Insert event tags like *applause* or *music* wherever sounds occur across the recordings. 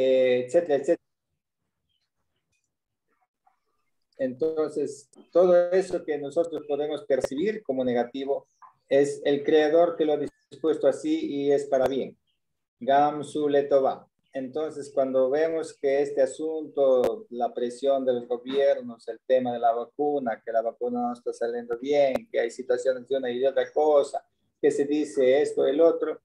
etcétera, etcétera. Entonces, todo eso que nosotros podemos percibir como negativo es el creador que lo ha dispuesto así y es para bien. Gam su letova. Entonces, cuando vemos que este asunto, la presión de los gobiernos, el tema de la vacuna, que la vacuna no está saliendo bien, que hay situaciones de una y de otra cosa, que se dice esto, el otro,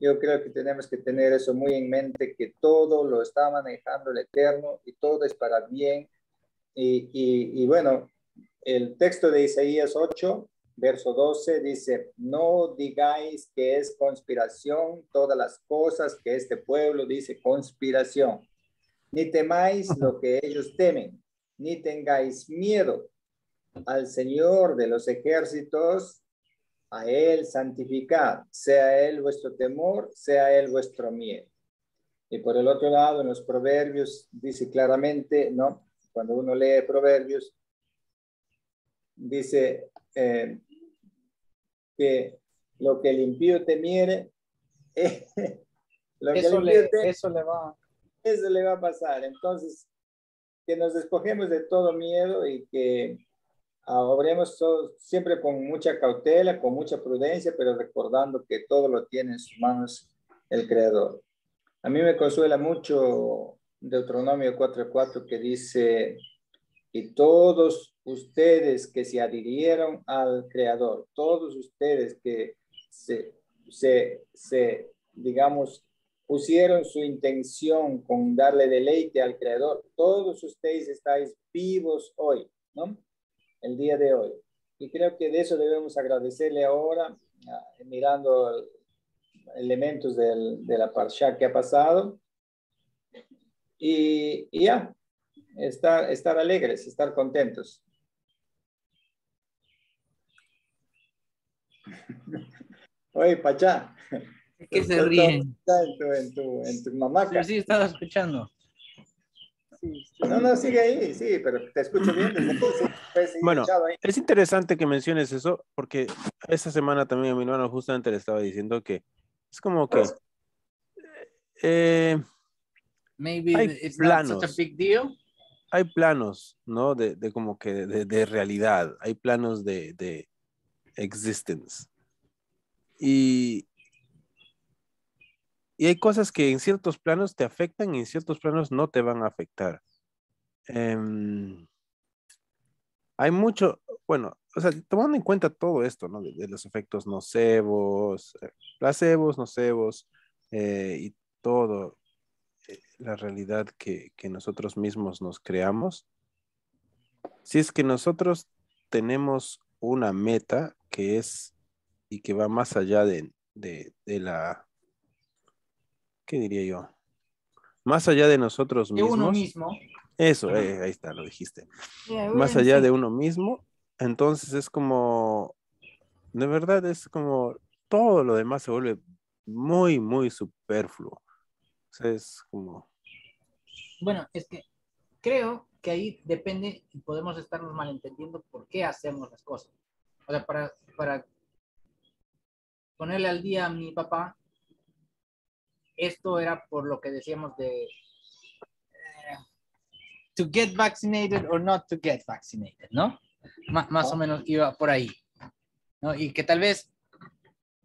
yo creo que tenemos que tener eso muy en mente, que todo lo está manejando el Eterno y todo es para bien. Y, bueno, el texto de Isaías 8, verso 12 dice, no digáis que es conspiración todas las cosas que este pueblo dice conspiración, ni temáis lo que ellos temen, ni tengáis miedo al Señor de los ejércitos, a Él santificad, sea Él vuestro temor, sea Él vuestro miedo. Y por el otro lado, en los proverbios dice claramente, ¿no? cuando uno lee Proverbios, dice eh, que lo que el impío temiere, *laughs* lo que eso, le, eso le va. Eso le va a pasar. Entonces, que nos despojemos de todo miedo y que obremos siempre con mucha cautela, con mucha prudencia, pero recordando que todo lo tiene en sus manos el Creador. A mí me consuela mucho Deuteronomio 4.4 que dice, y todos ustedes que se adhirieron al Creador, todos ustedes que se, se, se, digamos, pusieron su intención con darle deleite al Creador, todos ustedes estáis vivos hoy, ¿no? El día de hoy. Y creo que de eso debemos agradecerle ahora, ah, mirando elementos del, de la parsha que ha pasado, y, ya, estar, estar alegres, estar contentos. *laughs* Oye, Pachá. ¿Qué se ríen? En tu, en tu, en tu mamaca. Sí, sí, estaba escuchando. No, no, sigue ahí, sí, pero te escucho bien. bueno, es interesante que menciones eso, porque esta semana también a mi hermano justamente le estaba diciendo que es como que eh, Maybe hay it's planos, not such a big deal. Hay planos, ¿no? De, de como que de, de, realidad, hay planos de, de existence. Y, y hay cosas que en ciertos planos te afectan y en ciertos planos no te van a afectar. Um, hay mucho, bueno, o sea, tomando en cuenta todo esto, ¿no? De, de los efectos nocebos, eh, placebos, nocebos eh, y todo la realidad que, nosotros mismos nos creamos, si es que nosotros tenemos una meta que es y que va más allá de, la, ¿qué diría yo? Más allá de nosotros mismos. De uno mismo. Eso, eh, ahí está, lo dijiste. más allá de uno mismo, entonces es como, de verdad es como, todo lo demás se vuelve muy, muy superfluo es como... Bueno, es que creo que ahí depende y podemos estarnos malentendiendo por qué hacemos las cosas. O sea, para, para ponerle al día a mi papá, esto era por lo que decíamos de eh, to get vaccinated or not to get vaccinated, ¿no? más o menos iba por ahí, ¿no? Y que tal vez,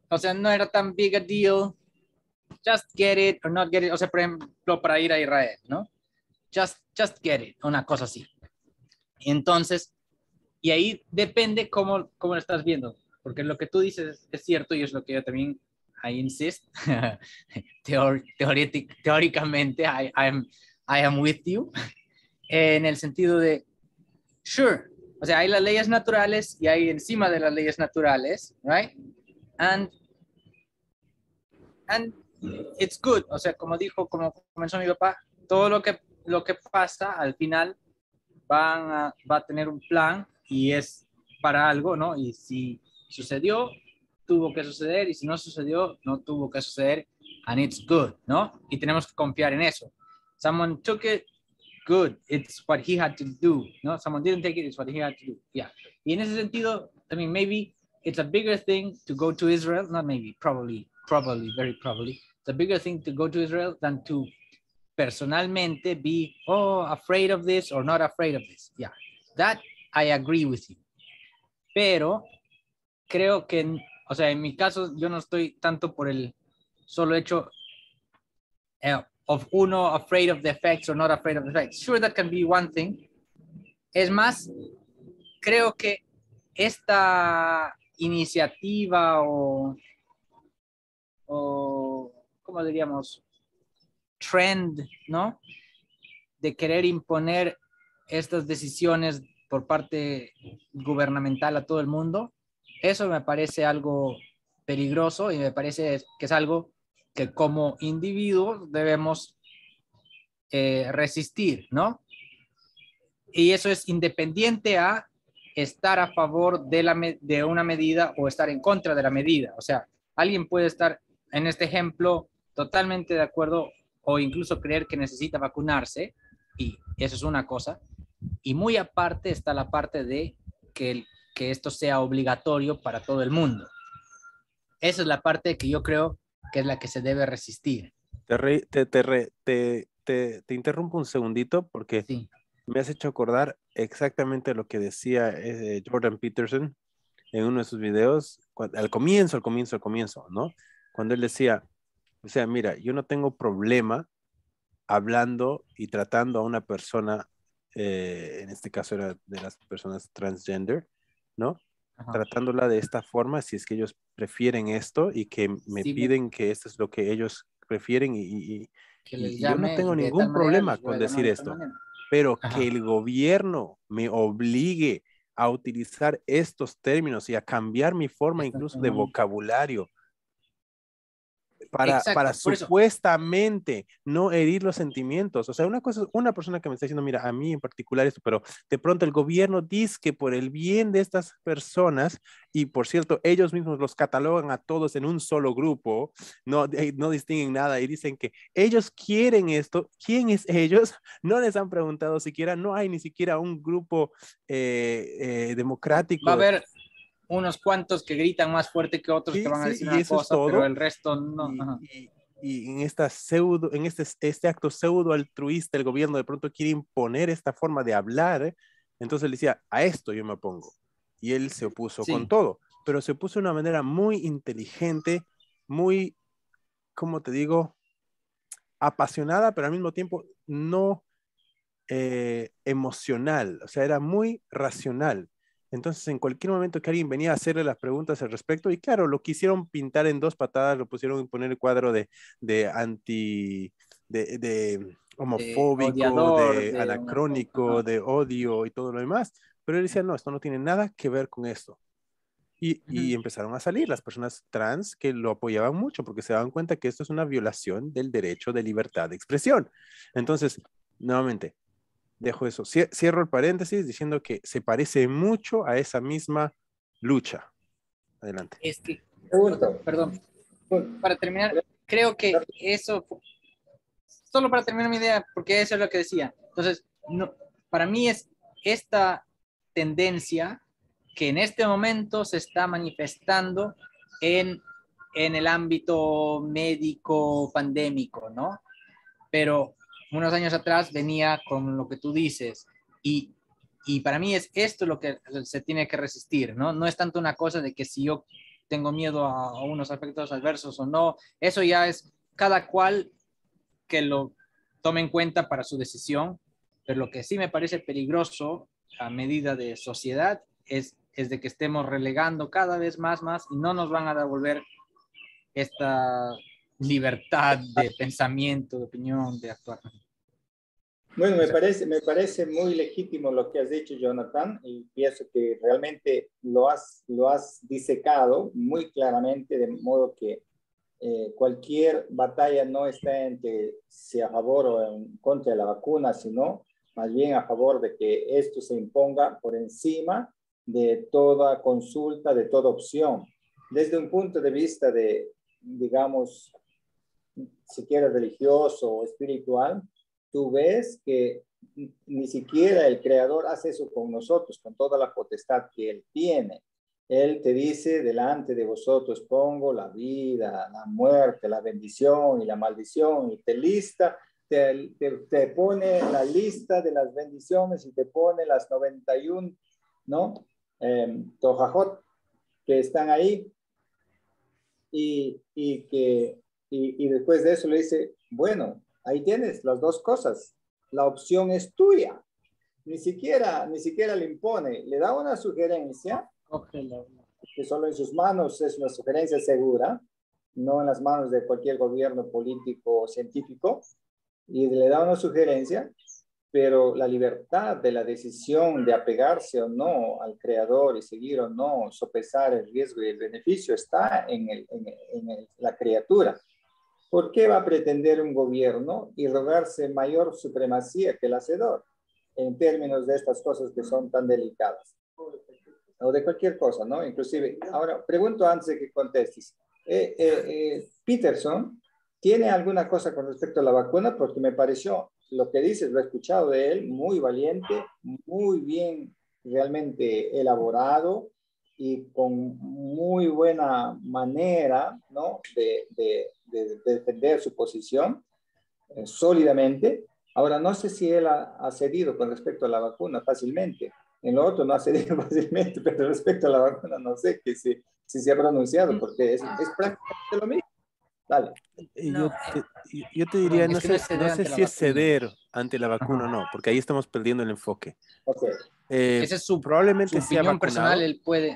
o sea, no era tan big a deal just get it or not get it, o sea, por ejemplo, para ir a Israel, ¿no? Just, just get it, una cosa así. Entonces, y ahí depende cómo, cómo lo estás viendo, porque lo que tú dices es cierto y es lo que yo también, I insist, *laughs* teóricamente, I, I'm, I am with you, en el sentido de, sure, o sea, hay las leyes naturales y hay encima de las leyes naturales, right? And, and it's good. O sea, como dijo, como comenzó mi papá, todo lo que, lo que pasa al final van a, va a tener un plan y es para algo, ¿no? Y si sucedió, tuvo que suceder y si no sucedió, no tuvo que suceder and it's good, ¿no? Y tenemos que confiar en eso. Someone took it, good, it's what he had to do, ¿no? Someone didn't take it, it's what he had to do, yeah. Y en ese sentido, I mean, maybe it's a bigger thing to go to Israel, not maybe, probably, probably, very probably, a bigger thing to go to Israel than to personalmente be, oh, afraid of this or not afraid of this. Yeah, that I agree with you. Pero creo que, o sea, en mi caso, yo no estoy tanto por el solo hecho uh, of uno afraid of the effects or not afraid of the effects. Sure, that can be one thing. Es más, creo que esta iniciativa o, o ¿cómo diríamos? Trend, ¿no? De querer imponer estas decisiones por parte gubernamental a todo el mundo, eso me parece algo peligroso y me parece que es algo que como individuos debemos eh, resistir, ¿no? Y eso es independiente a estar a favor de, la, de una medida o estar en contra de la medida. O sea, alguien puede estar, en este ejemplo, totalmente de acuerdo o incluso creer que necesita vacunarse, y eso es una cosa. Y muy aparte está la parte de que, que esto sea obligatorio para todo el mundo. Esa es la parte que yo creo que es la que se debe resistir. Te, te, te, te, te interrumpo un segundito porque sí me has hecho acordar exactamente lo que decía eh, Jordan Peterson en uno de sus videos, al comienzo, al comienzo, al comienzo, ¿no? Cuando él decía, o sea, mira, yo no tengo problema hablando y tratando a una persona, eh, en este caso era de las personas transgender, ¿no? Tratándola de esta forma, si es que ellos prefieren esto y que me piden que esto es lo que ellos prefieren y, yo no tengo ningún problema con decir esto pero que el gobierno me obligue a utilizar estos términos y a cambiar mi forma incluso de vocabulario para, para supuestamente no herir los sentimientos. O sea, una cosa, una persona que me está diciendo, mira, a mí en particular esto, pero de pronto el gobierno dice que por el bien de estas personas, y por cierto, ellos mismos los catalogan a todos en un solo grupo, no, eh, no distinguen nada y dicen que ellos quieren esto. ¿Quién es ellos? *laughs* No les han preguntado siquiera, no hay ni siquiera un grupo eh, eh, democrático. Va a haber unos cuantos que gritan más fuerte que otros que van a decir una cosa, pero el resto no. Y, en esta pseudo, en este, este acto pseudo altruista, el gobierno de pronto quiere imponer esta forma de hablar. ¿eh? Entonces él decía, a esto yo me opongo. Y él se opuso con todo, pero se opuso de una manera muy inteligente, muy, como te digo, apasionada, pero al mismo tiempo no eh, emocional. O sea, era muy racional entonces, en cualquier momento que alguien venía a hacerle las preguntas al respecto, y claro, lo quisieron pintar en dos patadas, lo pusieron poner el cuadro de, de anti, de, de homofóbico, de, anacrónico, de odio y todo lo demás. Pero él decía, no, esto no tiene nada que ver con esto. Y, y, empezaron a salir las personas trans que lo apoyaban mucho porque se daban cuenta que esto es una violación del derecho de libertad de expresión. Entonces, nuevamente, dejo eso. Cierro el paréntesis diciendo que se parece mucho a esa misma lucha. Adelante. Es que, perdón, para terminar, creo que eso, solo para terminar mi idea, porque eso es lo que decía. Entonces, no, para mí es esta tendencia que en este momento se está manifestando en, en el ámbito médico pandémico, ¿no? Pero unos años atrás venía con lo que tú dices y, y para mí es esto lo que se tiene que resistir, ¿no? No es tanto una cosa de que si yo tengo miedo a, unos efectos adversos o no, eso ya es cada cual que lo tome en cuenta para su decisión, pero lo que sí me parece peligroso a medida de sociedad es, es de que estemos relegando cada vez más, más y no nos van a devolver esta libertad *laughs* de pensamiento, de opinión, de actuar. Bueno, me parece, me parece muy legítimo lo que has dicho, Jonathan, y pienso que realmente lo has, lo has disecado muy claramente, de modo que eh, cualquier batalla no está entre si a favor o en contra de la vacuna, sino más bien a favor de que esto se imponga por encima de toda consulta, de toda opción. Desde un punto de vista de, digamos, siquiera religioso o espiritual, tú ves que ni siquiera el creador hace eso con nosotros, con toda la potestad que él tiene. Él te dice, delante de vosotros pongo la vida, la muerte, la bendición y la maldición, y te lista te, te, pone la lista de las bendiciones y te pone las 91, ¿no? Eh, tojajot que están ahí y, y que y, y, después de eso le dice, bueno, ahí tienes las dos cosas, la opción es tuya, ni siquiera, ni siquiera le impone, le da una sugerencia que solo en sus manos es una sugerencia segura, no en las manos de cualquier gobierno político o científico, y le da una sugerencia, pero la libertad de la decisión de apegarse o no al creador y seguir o no, sopesar el riesgo y el beneficio está en, el, en, la criatura. ¿Por qué va a pretender un gobierno y rogarse mayor supremacía que el hacedor en términos de estas cosas que son tan delicadas? O de cualquier cosa, ¿no? Inclusive, ahora pregunto antes de que contestes. Eh, eh, eh, Peterson tiene alguna cosa con respecto a la vacuna porque me pareció lo que dices, lo he escuchado de él, muy valiente, muy bien realmente elaborado y con muy buena manera ¿no? de, defender su posición sólidamente. Ahora, no sé si él ha, cedido con respecto a la vacuna fácilmente. En lo otro no ha cedido *laughs* fácilmente, pero respecto a la vacuna no sé que si, si se ha pronunciado, porque es, es prácticamente lo mismo. Dale. yo, te, yo, te, diría, no, sé, no sé si es ceder ante la vacuna o no, porque ahí estamos perdiendo el enfoque. Okay. Eh, Ese es su, probablemente su opinión personal, él puede.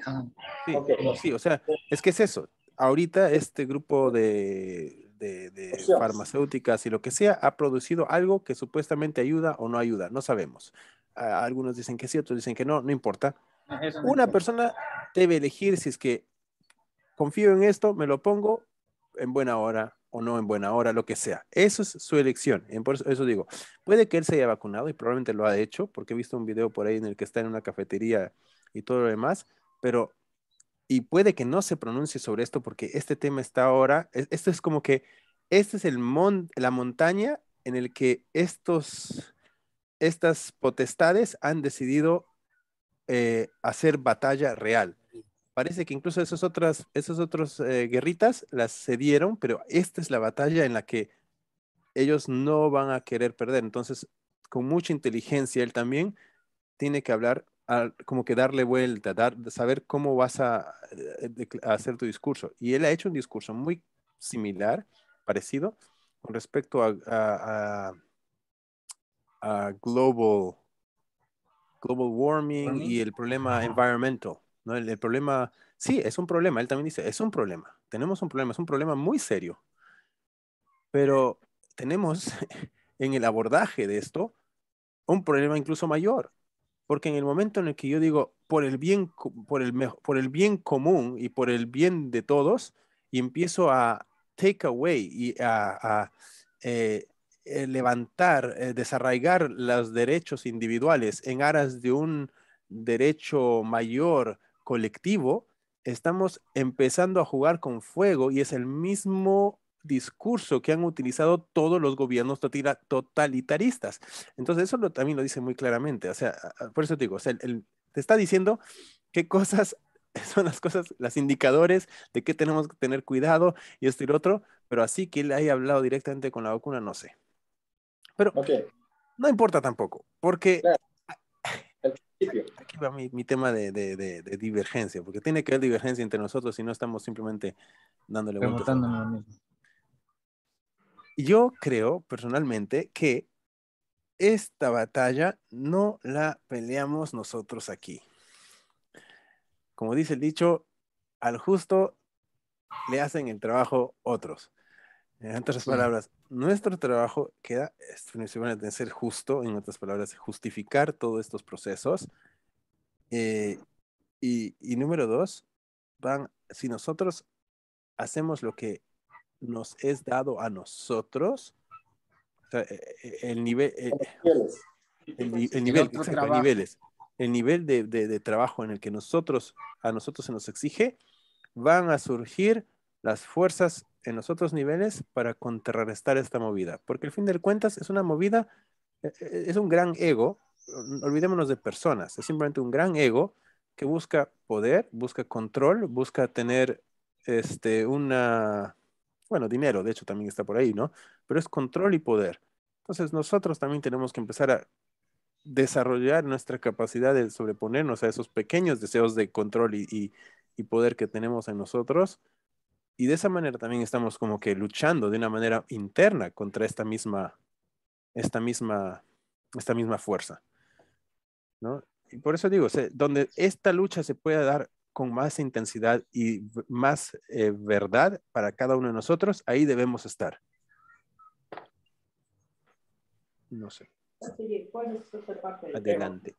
Sí, sí, o sea, es que es eso. Ahorita este grupo de, de, de farmacéuticas y lo que sea ha producido algo que supuestamente ayuda o no ayuda, no sabemos. algunos dicen que sí, otros dicen que no, no importa. Una persona debe elegir si es que confío en esto, me lo pongo en buena hora o no en buena hora, lo que sea. Eso es su elección. Por eso, digo, puede que él se haya vacunado y probablemente lo ha hecho, porque he visto un video por ahí en el que está en una cafetería y todo lo demás, pero, y puede que no se pronuncie sobre esto porque este tema está ahora, esto es como que, este es el mon, la montaña en el que estos, estas potestades han decidido eh, hacer batalla real parece que incluso esas otras, esas otras eh, guerritas las cedieron, pero esta es la batalla en la que ellos no van a querer perder. Entonces, con mucha inteligencia, él también tiene que hablar, como que darle vuelta, dar, saber cómo vas a, eh, hacer tu discurso. Y él ha hecho un discurso muy similar, parecido, con respecto a, a, global, global warming y el problema environmental. ¿no? El, problema, sí, es un problema, él también dice, es un problema, tenemos un problema, es un problema muy serio, pero tenemos *laughs* en el abordaje de esto un problema incluso mayor, porque en el momento en el que yo digo por el bien, por el, por el bien común y por el bien de todos, y empiezo a take away y a, eh, eh, levantar, eh, desarraigar los derechos individuales en aras de un derecho mayor colectivo, estamos empezando a jugar con fuego y es el mismo discurso que han utilizado todos los gobiernos totalitaristas. Entonces, eso también lo dice muy claramente. O sea, por eso te digo, te está diciendo qué cosas *laughs* son las cosas, los indicadores de qué tenemos que tener cuidado y esto y lo otro, pero así que él haya hablado directamente con la vacuna, no sé. Pero no importa tampoco, porque *laughs* Aquí va mi, tema de, divergencia, porque tiene que haber divergencia entre nosotros y no estamos simplemente dándole vueltas. Yo creo personalmente que esta batalla no la peleamos nosotros aquí. Como dice el dicho, al justo le hacen el trabajo otros. En otras palabras, nuestro trabajo queda de ser justo, en otras palabras, justificar todos estos procesos. Eh, y, número dos, van, si nosotros hacemos lo que nos es dado a nosotros, eh, eh, el nivel, el, nivel, niveles, el nivel de, de, trabajo en el que nosotros, a nosotros se nos exige, van a surgir las fuerzas en los otros niveles para contrarrestar esta movida. Porque al fin de cuentas es una movida, e, e, es un gran ego, olvidémonos de personas, es simplemente un gran ego que busca poder, busca control, busca tener este, una, bueno, dinero, de hecho también está por ahí, ¿no? Pero es control y poder. Entonces nosotros también tenemos que empezar a desarrollar nuestra capacidad de sobreponernos a esos pequeños deseos de control y, y, poder que tenemos en nosotros. Y de esa manera también estamos como que luchando de una manera interna contra esta misma, esta misma, esta misma fuerza. ¿no? Y por eso digo, donde esta lucha se pueda dar con más intensidad y más eh, verdad para cada uno de nosotros, ahí debemos estar. No sé. Adelante.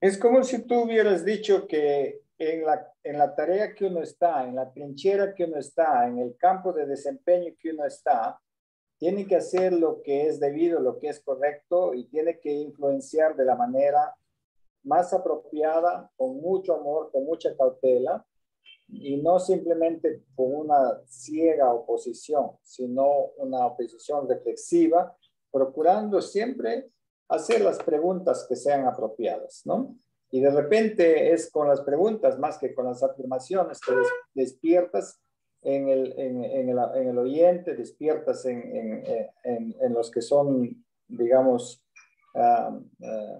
Es como si tú hubieras dicho que en la, en la tarea que uno está, en la trinchera que uno está, en el campo de desempeño que uno está, tiene que hacer lo que es debido, lo que es correcto y tiene que influenciar de la manera más apropiada, con mucho amor, con mucha cautela y no simplemente con una ciega oposición, sino una oposición reflexiva, procurando siempre hacer las preguntas que sean apropiadas, ¿no? Y de repente es con las preguntas más que con las afirmaciones que despiertas en el, en, en, el, en el, oyente, despiertas en, los que son, digamos, ah, ah,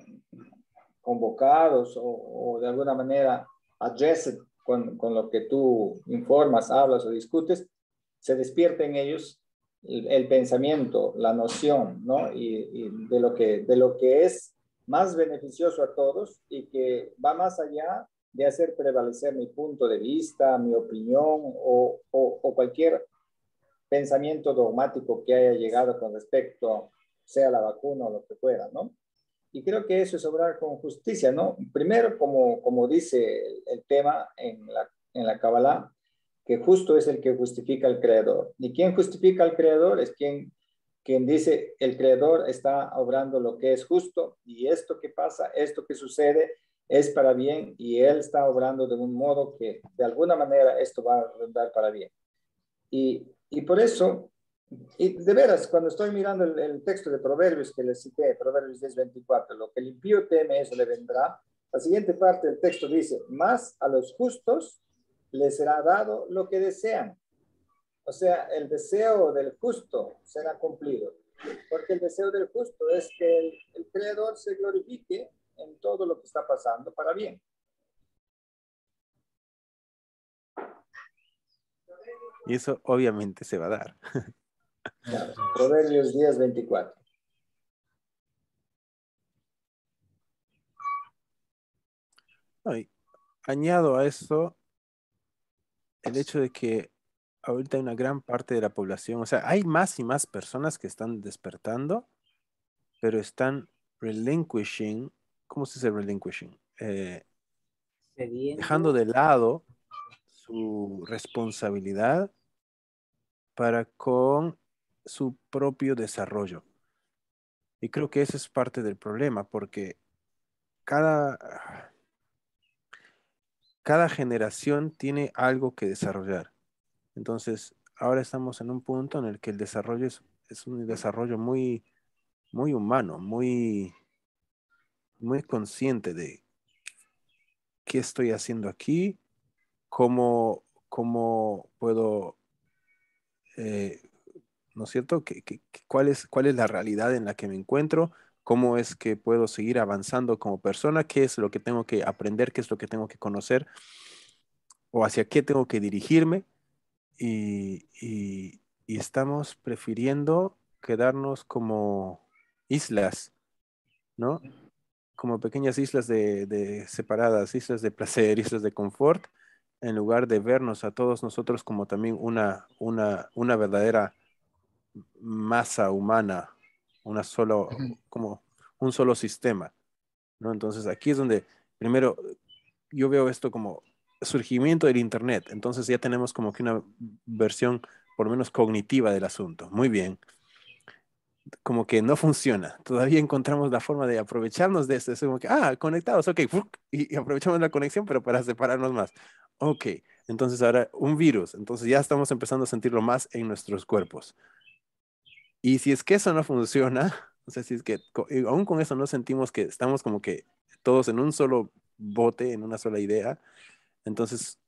convocados o, de alguna manera addressed con, con, lo que tú informas, hablas o discutes, se despierta en ellos el, pensamiento, la noción, ¿no? Y, de, lo que, de lo que es más beneficioso a todos y que va más allá de hacer prevalecer mi punto de vista, mi opinión o, o, cualquier pensamiento dogmático que haya llegado con respecto, sea la vacuna o lo que fuera, ¿no? Y creo que eso es obrar con justicia, ¿no? Primero, como, como dice el, tema en la, en la Kabbalah, que justo es el que justifica al creador. ¿Y quién justifica al creador? Es quien, quien dice, el creador está obrando lo que es justo y esto que pasa, esto que sucede es para bien y él está obrando de un modo que de alguna manera esto va a dar para bien. Y, y por eso y de veras, cuando estoy mirando el, texto de Proverbios que les cité, Proverbios 10:24, lo que el impío teme, eso le vendrá. La siguiente parte del texto dice, más a los justos les será dado lo que desean. O sea, el deseo del justo será cumplido. Porque el deseo del justo es que el, el Creador se glorifique en todo lo que está pasando para bien. Y eso obviamente se va a dar. *laughs* Proverbios 10, 24. añado a esto el hecho de que ahorita hay una gran parte de la población, o sea, hay más y más personas que están despertando, pero están relinquishing, ¿cómo se dice relinquishing? Eh, dejando de lado su responsabilidad para con su propio desarrollo. Y creo que ese es parte del problema, porque cada, cada generación tiene algo que desarrollar. Entonces, ahora estamos en un punto en el que el desarrollo es, un desarrollo muy, muy humano, muy, muy consciente de qué estoy haciendo aquí, cómo, cómo puedo eh, ¿no es cierto? cuál, es, ¿Cuál es la realidad en la que me encuentro? ¿Cómo es que puedo seguir avanzando como persona? ¿Qué es lo que tengo que aprender? ¿Qué es lo que tengo que conocer? ¿O hacia qué tengo que dirigirme? Y, estamos prefiriendo quedarnos como islas, ¿no? Como pequeñas islas de, separadas, islas de placer, *laughs* islas de confort, en lugar de vernos a todos nosotros como también una, una, una verdadera masa humana, una solo, como un solo sistema, ¿no? Entonces aquí es donde primero yo veo esto como surgimiento del Internet, entonces ya tenemos como que una versión por lo menos cognitiva del asunto. Muy bien. Como que no funciona. Todavía encontramos la forma de aprovecharnos de esto. Es como que, ah, conectados, ok, y aprovechamos la conexión, pero para separarnos más. Ok, entonces ahora un virus. Entonces ya estamos empezando a sentirlo más en nuestros cuerpos. Y si es que eso no funciona, *laughs* o sea, si es que aún con eso no sentimos que estamos como que todos en un solo bote, en una sola idea, entonces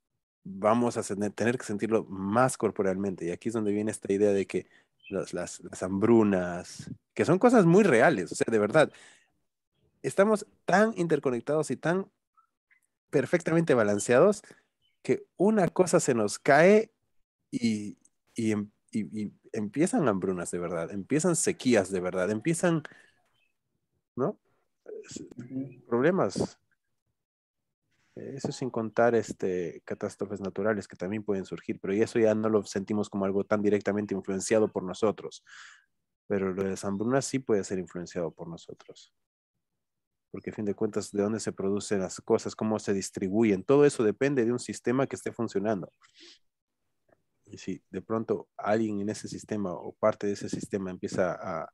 vamos a tener que sentirlo más corporalmente. Y aquí es donde viene esta idea de que las, las, las hambrunas, que son cosas muy reales, o sea, de verdad. Estamos tan interconectados y tan perfectamente balanceados que una cosa se nos cae y, em, empiezan hambrunas de verdad, empiezan sequías de verdad, empiezan, ¿no? Problemas. Eso sin contar este, catástrofes naturales que también pueden surgir, pero eso ya no lo sentimos como algo tan directamente influenciado por nosotros. Pero lo de las hambrunas sí puede ser influenciado por nosotros. Porque a fin de cuentas, de dónde se producen las cosas, cómo se distribuyen, todo eso depende de un sistema que esté funcionando. Y si de pronto alguien en ese sistema o parte de ese sistema empieza a...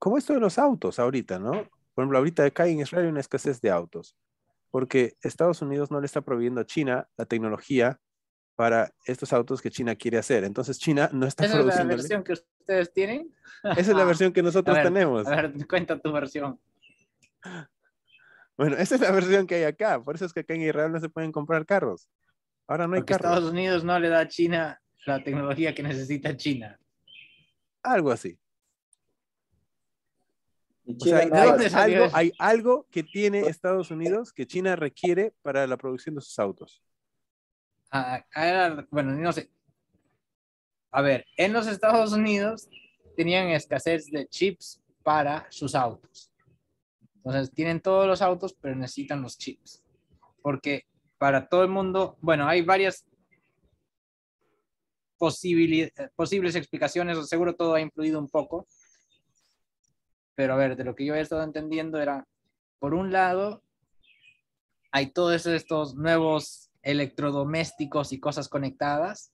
Como esto de los autos ahorita, ¿no? Por ejemplo, ahorita acá en Israel hay una escasez de autos, porque Estados Unidos no le está proveyendo a China la tecnología para estos autos que China quiere hacer. Entonces China no está ¿Esa es la produciendo. versión que ustedes tienen? Esa es la versión que nosotros *laughs* A ver, tenemos. A ver, cuenta tu versión. Bueno, esa es la versión que hay acá. Por eso es que acá en Israel no se pueden comprar carros. Ahora no hay Porque carros. Estados Unidos no le da a China la tecnología que necesita China. Algo así. O sea, hay, China ¿de nada. dónde hay salió algo, hay algo que tiene Estados Unidos que China requiere para la producción de sus autos. Ah, ah, era- bueno, no sé. A ver, en los Estados Unidos tenían escasez de chips para sus autos. Entonces, tienen todos los autos, pero necesitan los chips. Porque para todo el mundo, bueno, hay varias posibles explicaciones, o seguro todo ha influido un poco. Pero a ver, de lo que yo he estado entendiendo era, por un lado, hay todos estos nuevos electrodomésticos y cosas conectadas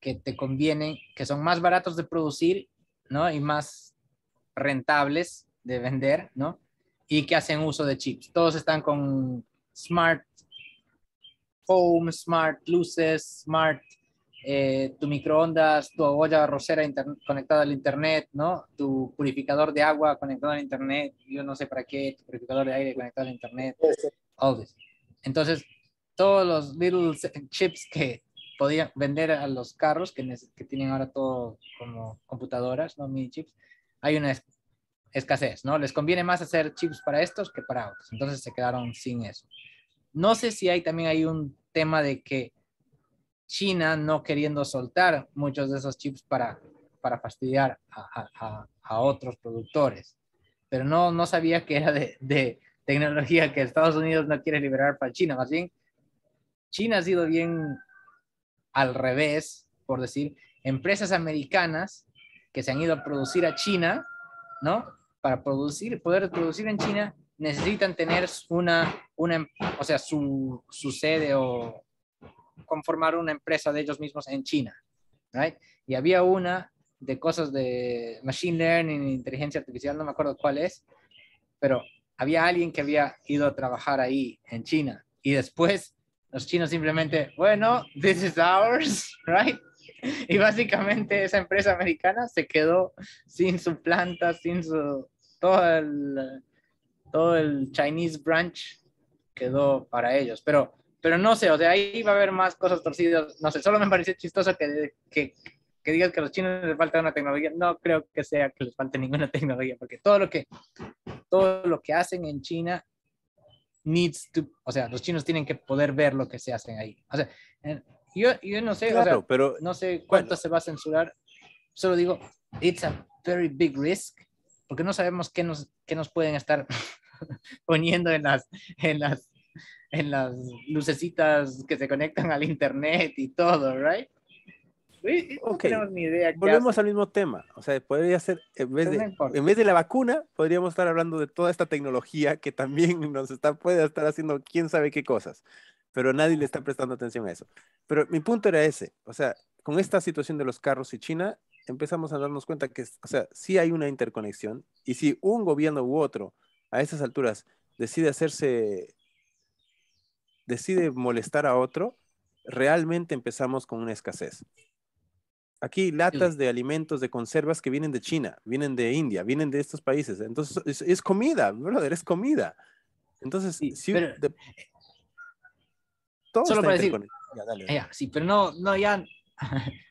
que te convienen, que son más baratos de producir, ¿no? Y más rentables de vender, ¿no? Y que hacen uso de chips. Todos están con smart home, smart luces, smart eh, tu microondas, tu olla arrocera conectada al internet, ¿no? Tu purificador de agua conectado al internet, yo no sé para qué, tu purificador de aire conectado al internet, all this. Entonces, todos los little chips que podían vender a los carros, que, que tienen ahora todo como computadoras, ¿no? Mini chips, hay una es- escasez, ¿no? Les conviene más hacer chips para estos que para autos. Entonces se quedaron sin eso. No sé si hay también hay un tema de que China no queriendo soltar muchos de esos chips para, para fastidiar a, a- a- otros productores. Pero no, no sabía que era de, tecnología que Estados Unidos no quiere liberar para China. Más China ha sido bien al revés, por decir, empresas americanas que se han ido a producir a China, ¿no? Para producir, poder producir en China, necesitan tener una, una o sea, su, su sede o conformar una empresa de ellos mismos en China, right? Y había una de cosas de machine learning, inteligencia artificial, no me acuerdo cuál es, pero había alguien que había ido a trabajar ahí en China y después los chinos simplemente, bueno, this is ours, *laughs* right? Y básicamente esa empresa americana se quedó sin su planta, sin su todo el todo el Chinese branch quedó para ellos, pero pero no sé, o sea, ahí va a haber más cosas torcidas, no sé, solo me pareció chistoso que, que, que digas que a los chinos les falta una tecnología, no creo que sea que les falte ninguna *laughs* tecnología, porque todo lo que todo lo que hacen en China needs to, o sea, los chinos tienen que poder ver lo que se hacen ahí. O sea, yo, yo no sé, o sea, Claro, pero no sé cuánto Bueno. se va a censurar. Solo digo, it's a very big risk, porque no sabemos qué nos, qué nos pueden estar *laughs* poniendo en las, en las, en las lucecitas que se conectan al internet y todo, right? No Ok, tenemos ni idea. volvemos al mismo tema. O sea, podría ser, en vez, no de, en vez de la vacuna, podríamos estar hablando de toda esta tecnología que también *laughs* nos está, puede estar haciendo quién sabe qué cosas, pero nadie le está prestando atención a eso. Pero mi punto era ese, o sea, con esta situación de los carros y China, empezamos a darnos cuenta que, o sea, sí hay una interconexión y si un gobierno u otro a esas alturas decide hacerse, decide molestar a otro, realmente empezamos con una escasez. Aquí latas de alimentos, de conservas que vienen de China, vienen de India, vienen de estos países. Entonces es, es comida, brother, es comida. Entonces, Sí, sí, pero- de- todo Solo para decir- interconectado. Ya, dale, dale. Ya, sí, pero no, no, ya. *laughs*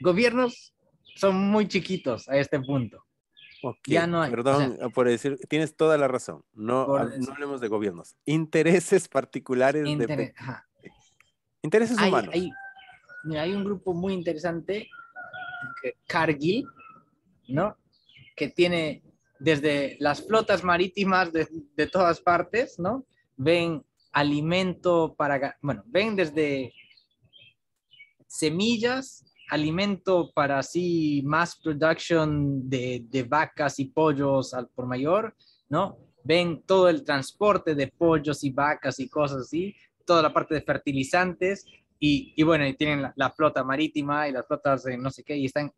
gobiernos son muy chiquitos a este punto. Ya no hay. Perdón por decir, tienes toda la razón. No, no hablemos de gobiernos. Intereses particulares de... Intereses humanos. Hay, hay un grupo muy interesante, Cargill, ¿no? Que tiene desde las flotas marítimas de, de todas partes, ¿no? Ven alimento para, bueno, ven desde semillas, alimento para así más production de, de vacas y pollos al por mayor, ¿no? Ven todo el transporte de pollos y vacas y cosas así, toda la parte de fertilizantes y, y bueno, y tienen la, flota marítima y las flotas de no sé qué y están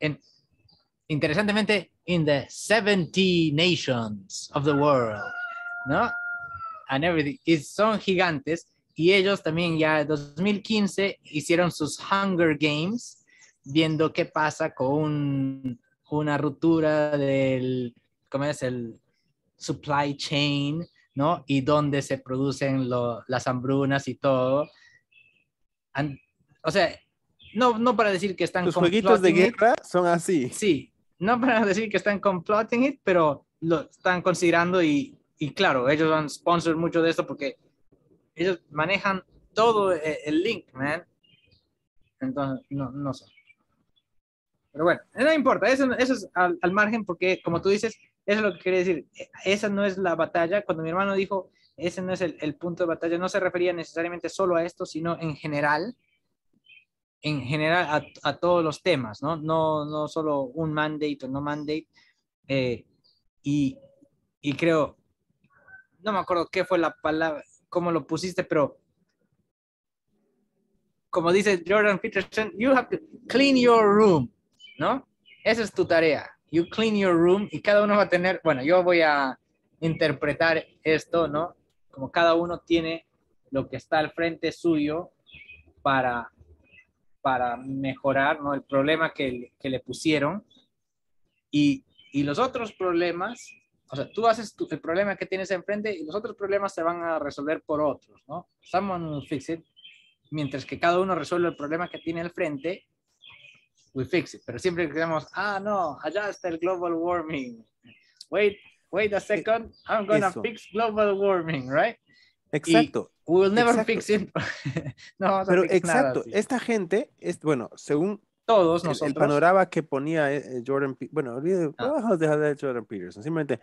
en, interesantemente, in the 70 nations of the world, ¿no? And everything. Y son gigantes y ellos también ya en 2015 hicieron sus Hunger Games, viendo qué pasa con una ruptura del, ¿cómo es? El supply chain, ¿no? Y dónde se producen las hambrunas y todo. o sea, no, no para decir que están... Los jueguitos de guerra son así. Sí, no para decir que están complotting it, pero lo están considerando y, y claro, ellos han sponsor mucho de esto porque ellos manejan todo e, el link, man. Entonces, no, no sé. Pero bueno, no importa, eso, eso es al, margen porque, como tú dices, eso es lo que quiere decir. Esa no es la batalla. Cuando mi hermano dijo, ese no es el, el, punto de batalla, no se refería necesariamente solo a esto, sino en general, en general a, a todos los temas, ¿no? No, no solo un mandate o no mandate. Eh, y, y creo, no me acuerdo qué fue la palabra, cómo lo pusiste, pero como dice Jordan Peterson, you have to clean your room, ¿no? Esa es tu tarea. You clean your room y cada uno va a tener, bueno, yo voy a interpretar esto, ¿no? Como cada uno tiene lo que está al frente suyo para, para mejorar, ¿no? El problema que, que le pusieron y, y los otros problemas o sea, tú haces el problema que tienes enfrente y los otros problemas se van a resolver por otros, ¿no? Someone will fix it. Mientras que cada uno resuelve el problema que tiene al frente, we fix it. Pero siempre creemos, ah, no, allá está el global warming. Wait, wait a second, I'm gonna fix global warming, right? Exacto. we will never fix it. *laughs* no Pero exacto, esta gente, es, bueno, según todos nosotros. El, panorama que ponía eh, eh, Jordan, bueno, olvide, ah. vamos a dejar de Jordan Peterson, simplemente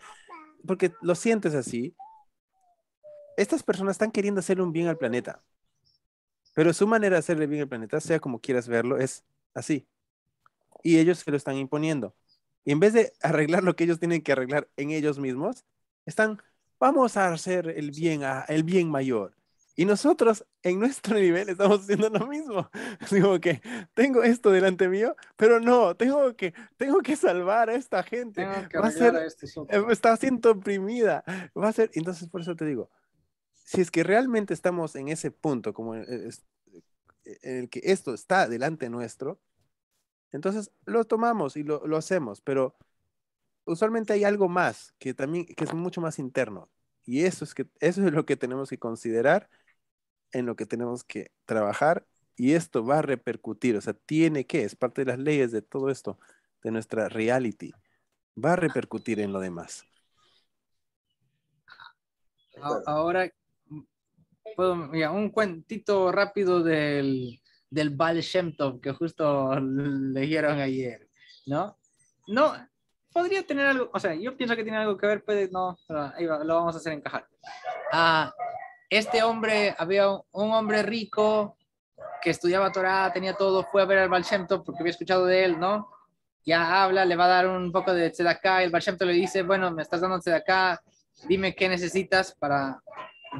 porque lo sientes así. Estas personas están queriendo hacerle un bien al planeta, pero su manera de hacerle bien al planeta, sea como quieras verlo, es así. Y ellos se lo están imponiendo. Y en vez de arreglar lo que ellos tienen que arreglar en ellos mismos, están, vamos a hacer el bien, el bien mayor. Y nosotros en nuestro *laughs* nivel estamos haciendo lo mismo. *laughs* Digo que tengo esto delante mío, pero no, tengo que, tengo que salvar a esta gente. Va a ser, este eh, está siendo oprimida. Va a ser, entonces por eso te digo, si es que realmente estamos en ese punto, como en, el que esto está delante nuestro, entonces lo tomamos y lo, lo hacemos, pero usualmente hay algo más que también, que es mucho más interno. Y eso es, que, eso es lo que tenemos que considerar en lo que tenemos que trabajar y esto va a repercutir, o sea, tiene que, es parte de las leyes de todo esto, de nuestra reality, va a repercutir en lo demás. Ahora, puedo, un cuentito rápido del, del Baal Shem Tov que justo leyeron ayer, ¿no? No, podría tener algo, o sea, yo pienso que tiene algo que ver, puede, no, pero ahí va, lo vamos a hacer encajar. Ah, este hombre, había un hombre rico que estudiaba Torah, tenía todo, fue a ver al Baal porque había escuchado de él, ¿no? Ya habla, le va a dar un poco de tzedakah, el Baal le dice, bueno, me estás dando tzedakah, dime qué necesitas para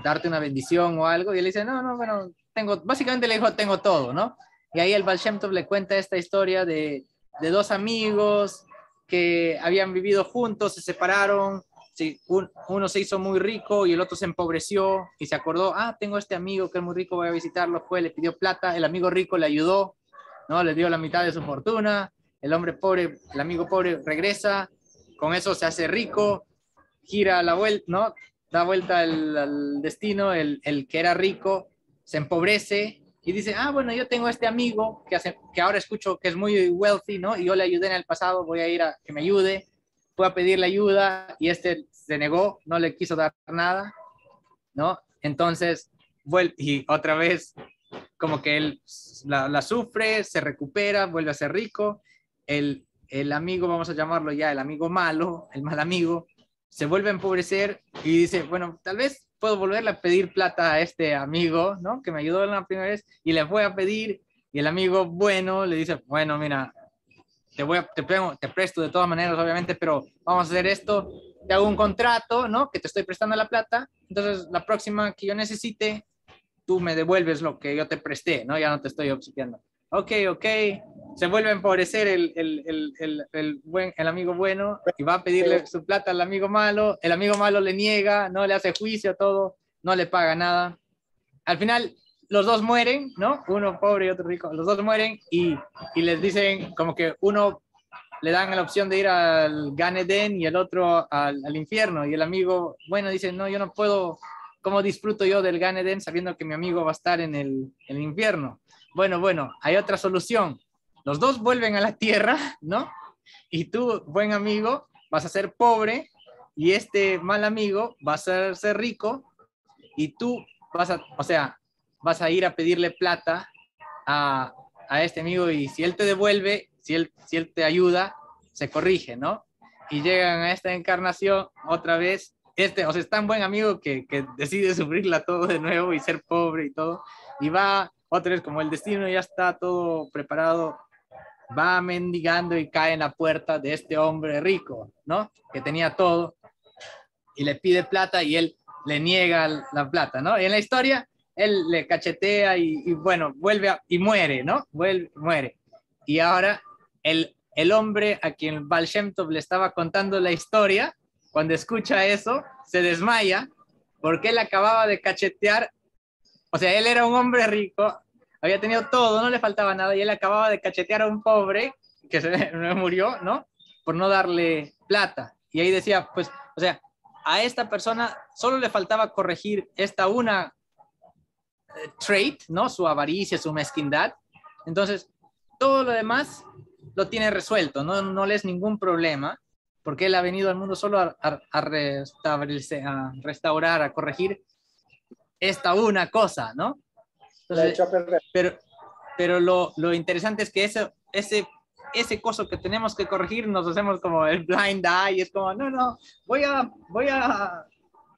darte una bendición o algo, y él dice, no, no, bueno, tengo, básicamente le dijo, tengo todo, ¿no? Y ahí el Baal le cuenta esta historia de dos amigos que habían vivido juntos, se separaron, uno se hizo muy rico y el otro se empobreció y se acordó, ah, tengo este amigo que es muy rico, voy a visitarlo, fue, le pidió plata, el amigo rico le ayudó, ¿no? Le dio la mitad de su fortuna, el hombre pobre, el amigo pobre regresa, con eso se hace rico, gira la vuelta, ¿no? Da vuelta al, destino, el, el que era rico se empobrece y dice, ah, bueno, yo tengo este amigo que, hace, que ahora escucho que es muy wealthy, ¿no? Y yo le ayudé en el pasado, voy a ir a que me ayude, voy a pedirle ayuda y este se negó, no le quiso dar nada, ¿no? Entonces, vuelve y otra vez como que él la, sufre, se recupera, vuelve a ser rico, el, el amigo, vamos a llamarlo ya, el amigo malo, el mal amigo, se vuelve a empobrecer y dice, bueno, tal vez puedo volverle a pedir plata a este amigo, ¿no? Que me ayudó la primera vez y le voy a pedir y el amigo bueno le dice, bueno, mira, te voy a, te, te presto de todas maneras, obviamente, pero vamos a hacer esto, te hago un contrato, ¿no? Que te estoy prestando la plata, entonces la próxima que yo necesite, tú me devuelves lo que yo te presté, ¿no? Ya no te estoy obsequiando. Ok, ok, se vuelve a empobrecer el, el, el, el, buen, el amigo bueno y va a pedirle su plata al amigo malo, el amigo malo le niega, no le hace juicio, todo, no le paga nada. Al final, los dos mueren, ¿no? Uno pobre y otro rico, los dos mueren y, y les dicen como que uno le dan la opción de ir al Gan Eden y el otro al, infierno. Y el amigo, bueno, dice, no, yo no puedo, ¿cómo disfruto yo del Gan Eden sabiendo que mi amigo va a estar en el, en el infierno? Bueno, bueno, hay otra solución. Los dos vuelven a la tierra, ¿no? Y tú, buen amigo, vas a ser pobre y este mal amigo va a ser, ser rico y tú vas a, o sea, vas a ir a pedirle plata a, a este amigo y si él te devuelve, si él, si él te ayuda, se corrige, ¿no? Y llegan a esta encarnación otra vez. Este, o sea, es tan buen amigo que, que decide sufrirla todo de nuevo y ser pobre y todo. Y va otra vez, como el destino ya está todo preparado, va mendigando y cae en la puerta de este hombre rico, ¿no? Que tenía todo y le pide plata y él le niega la plata, ¿no? Y en la historia, él le cachetea y, bueno, vuelve y muere, ¿no? Muere. Y ahora el, el hombre a quien Baal le estaba contando la historia, cuando escucha eso, se desmaya porque él acababa de cachetear o sea, él era un hombre rico, había tenido todo, no le faltaba nada y él acababa de cachetear a un pobre que se *laughs* murió, ¿no? Por no darle plata. Y ahí decía, pues, o sea, a esta persona solo le faltaba corregir esta una eh, trait, ¿no? Su avaricia, su mezquindad. Entonces, todo lo demás lo tiene resuelto, no, no le es ningún problema, porque él ha venido al mundo solo a, a, a restaurar, a corregir esta una cosa, ¿no? pero pero lo, lo, interesante es que ese, ese, ese coso que tenemos que corregir nos hacemos como el blind eye, es como, no, no, voy a, voy a,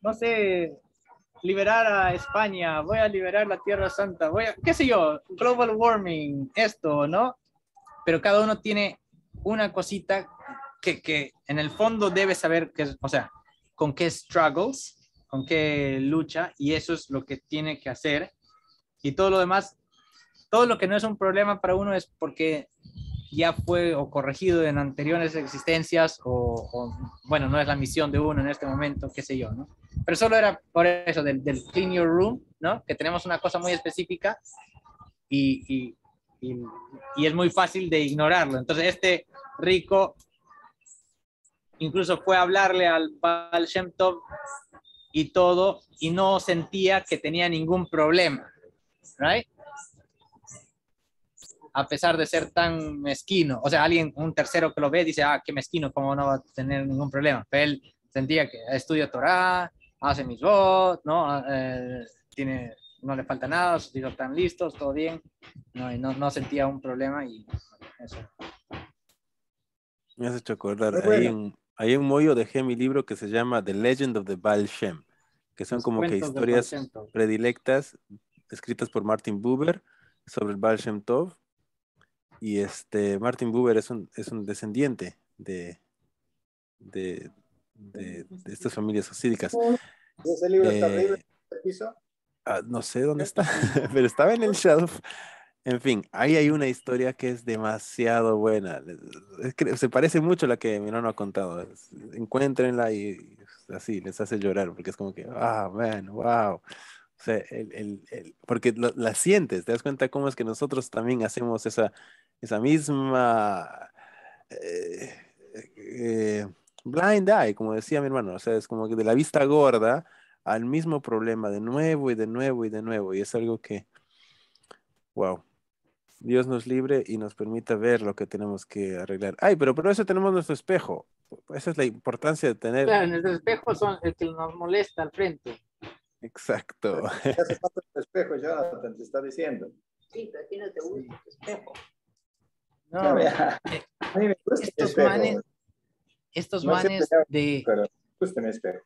no sé, liberar a España, voy a liberar la Tierra Santa, voy a, qué sé yo, global warming, esto, ¿no? Pero cada uno tiene una cosita que, que en el fondo debe saber, que, o sea, con qué struggles con qué lucha y eso es lo que tiene que hacer. Y todo lo demás, todo lo que no es un problema para uno es porque ya fue o corregido en anteriores existencias o, bueno, no es la misión de uno en este momento, qué sé yo, ¿no? Pero solo era por eso del, del clean your room, ¿no? Que tenemos una cosa muy específica y, y, es muy fácil de ignorarlo. Entonces este rico incluso fue a hablarle al Baal Shem Tov y todo, y no sentía que tenía ningún problema, right? A pesar de ser tan mezquino. O sea, alguien, un tercero que lo ve, dice, ah, qué mezquino, ¿cómo no va a tener ningún problema? Pero él sentía que estudia Torah, hace mis voz, ¿no? Eh, tiene, no le falta nada, sus hijos están listos, todo bien, no, no, no sentía un problema y eso. Me has hecho acordar, ahí en, hay un mollo dejé mi libro que se llama The Legend of the Baal Shem, que son como que historias predilectas escritas por Martin Buber sobre el Baal Shem Tov. Y este, Martin Buber es un, es un descendiente de, de, de, estas familias hasídicas. ¿Ese libro está arriba en el piso? Ah, no sé dónde está, *laughs* pero estaba en el shelf. En fin, ahí hay una historia que es demasiado buena. se parece mucho a la que mi hermano ha contado. Encuéntrenla y así les hace llorar porque es como que, ah, man, wow. O sea, el, el, porque la sientes, te das cuenta cómo es que nosotros también hacemos esa, esa misma eh, eh, blind eye, como decía mi hermano. O sea, es como que de la vista gorda al mismo problema de nuevo y de nuevo y de nuevo. Y es algo que Wow. Dios nos libre y nos permita ver lo que tenemos que arreglar. Ay, pero por eso tenemos nuestro espejo. Esa es la importancia de tener. Claro, nuestros espejos son el que nos molesta al frente. Exacto. Ya se pasa el espejo, Jonathan, te está diciendo. Sí, pero a ti no te gusta el espejo. No, vea, eh, *laughs* a mí me gusta el estos espejo, manes, estos No manes de pero me gusta mi espejo.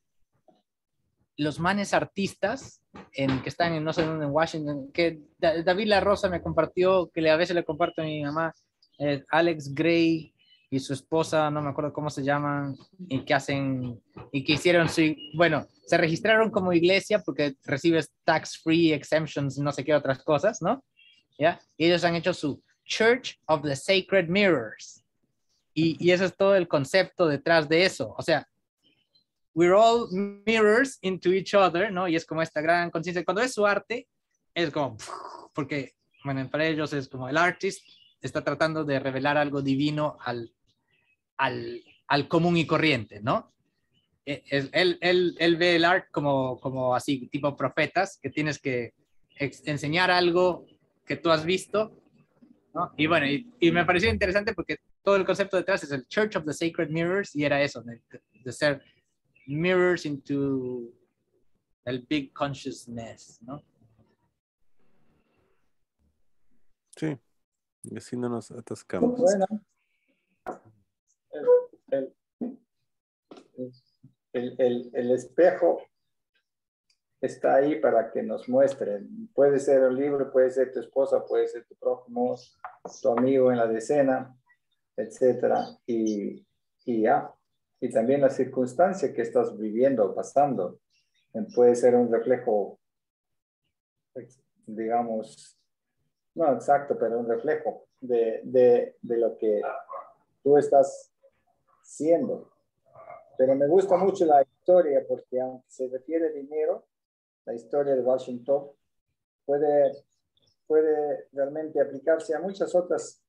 Los manes artistas en, que están en no sé dónde en Washington, que Da- David La Rosa me compartió, que a veces le comparto a mi mamá, eh, Alex Gray y su esposa, no me acuerdo cómo se llaman, y que hacen, y que hicieron su, bueno, se registraron como iglesia porque recibes tax free exemptions, no sé qué otras cosas, ¿no? ¿Ya? Y ellos han hecho su Church of the Sacred Mirrors. Y, y ese es todo el concepto detrás de eso. O sea, we're all mirrors into each other, ¿no? Y es como esta gran conciencia. Cuando es su arte, es como, porque, bueno, para ellos es como el artist está tratando de revelar algo divino al, al, al común y corriente, ¿no? Eh, es- Él, él, él ve el art como, como así, tipo profetas, que tienes que enseñar algo que tú has visto, ¿no? Y bueno, y, y me pareció interesante porque todo el concepto detrás es el Church of the Sacred Mirrors y era eso, de, de ser mirrors into el big consciousness, ¿no? Sí. Y así no nos atascamos. Bueno, el, el- el- el- el espejo está ahí para que nos muestre. Puede ser un libro, puede ser tu esposa, puede ser tu prójimo, tu amigo en la decena, etcétera. Y, y ya. Y también la circunstancia que estás viviendo, pasando, puede ser un reflejo, digamos, no exacto, pero un reflejo de, de, de lo que tú estás siendo. Pero me gusta mucho la historia porque aunque se refiere a dinero, la historia de Washington puede, puede realmente aplicarse a muchas otras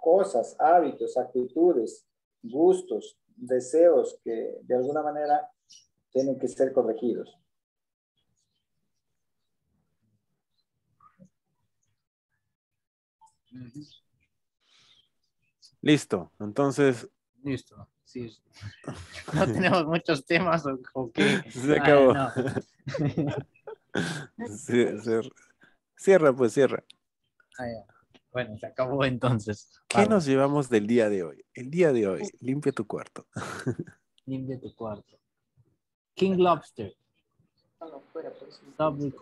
cosas, hábitos, actitudes, gustos, deseos que de alguna manera tienen que ser corregidos. Listo. Entonces, Listo. Sí. *laughs* No tenemos muchos temas o, o qué. *laughs* se acabó. no. *laughs* Cierra, pues cierra. Ah, ya. Bueno, se acabó entonces. ¿Qué Vamos, nos llevamos del día de hoy? El día de hoy, limpia tu cuarto. Limpia tu cuarto. King Lobster. Stop